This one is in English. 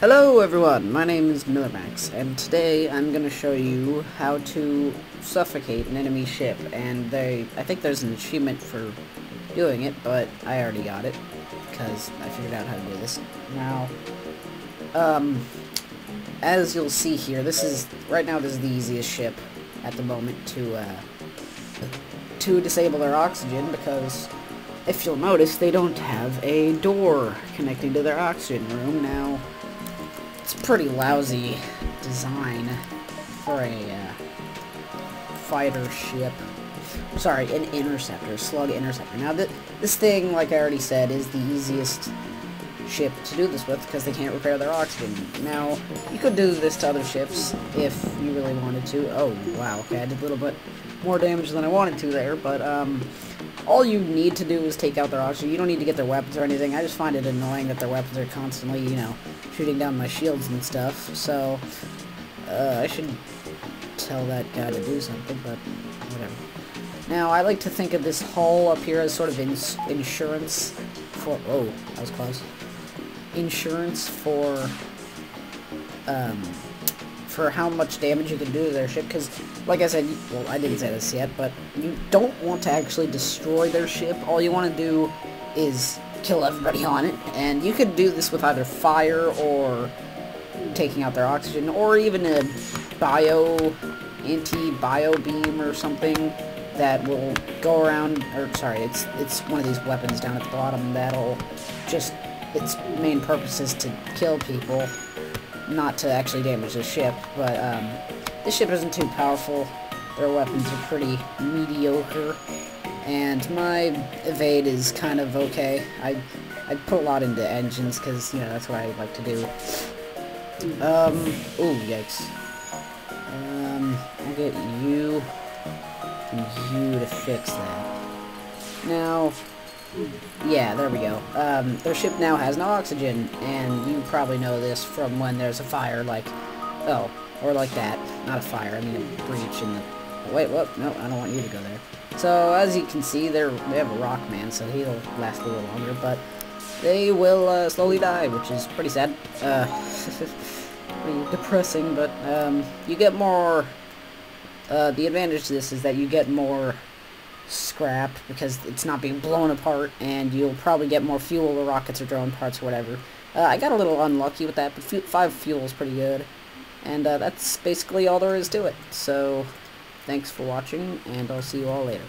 Hello everyone, my name is Millermacs, and today I'm going to show you how to suffocate an enemy ship, and they, I think there's an achievement for doing it, but I already got it, because I figured out how to do this. Now, um, as you'll see here, this is, right now this is the easiest ship at the moment to, uh, to disable their oxygen, because if you'll notice, they don't have a door connecting to their oxygen room. Now, it's pretty lousy design for a uh, fighter ship. Sorry, an interceptor, slug interceptor. Now, th this thing, like I already said, is the easiest ship to do this with because they can't repair their oxygen. Now, you could do this to other ships if you really wanted to. Oh, wow, okay, I did a little bit more damage than I wanted to there, but, um, all you need to do is take out their oxygen. You don't need to get their weapons or anything. I just find it annoying that their weapons are constantly, you know, shooting down my shields and stuff. So, uh, I should tell that guy to do something, but whatever. Now, I like to think of this hull up here as sort of ins insurance for... Oh, that was close. Insurance for... Um, for how much damage you can do to their ship, because, like I said, well, I didn't say this yet, but you don't want to actually destroy their ship. All you want to do is kill everybody on it, and you could do this with either fire or taking out their oxygen, or even a bio, anti-bio beam or something that will go around, or sorry, it's, it's one of these weapons down at the bottom that'll just, its main purpose is to kill people not to actually damage the ship, but um, this ship isn't too powerful. Their weapons are pretty mediocre, and my evade is kind of okay. I I put a lot into engines because you know that's what I like to do. Um, oh yikes. Um, I'll get you and you to fix that. Now, yeah, there we go. Um, their ship now has no oxygen, and you probably know this from when there's a fire, like, oh, or like that. Not a fire, I mean a breach in the... Wait, what? No, I don't want you to go there. So, as you can see, they're, they have a rock man, so he'll last a little longer, but they will uh, slowly die, which is pretty sad. Uh, pretty depressing, but um, you get more... Uh, the advantage to this is that you get more scrap because it's not being blown apart and you'll probably get more fuel or rockets or drone parts or whatever. Uh, I got a little unlucky with that, but 5 fuel is pretty good. And uh, that's basically all there is to it. So, thanks for watching, and I'll see you all later.